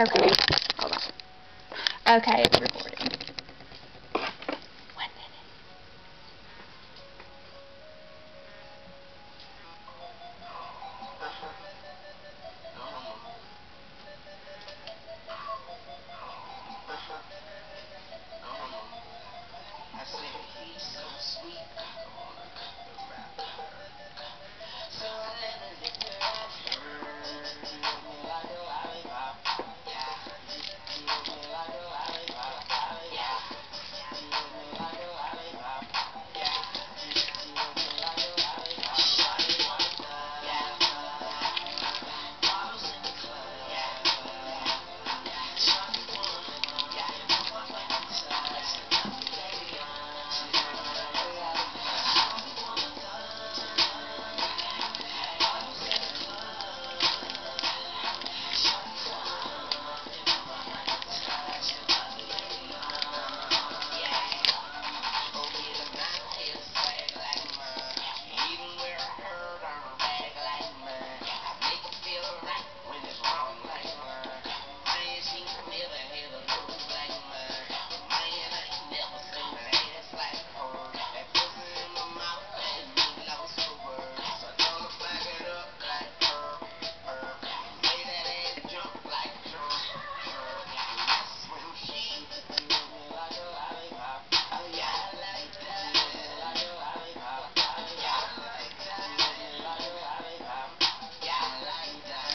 Okay, hold on. Okay, it's recording.